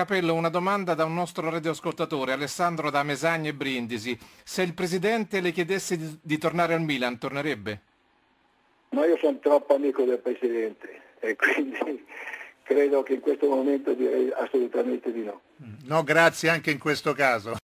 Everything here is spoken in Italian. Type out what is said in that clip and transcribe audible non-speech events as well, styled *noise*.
Capello, una domanda da un nostro radioascoltatore, Alessandro da Mesagne e Brindisi. Se il Presidente le chiedesse di, di tornare al Milan, tornerebbe? Ma io sono troppo amico del Presidente *laughs* e quindi credo che in questo momento direi assolutamente di no. No, grazie anche in questo caso.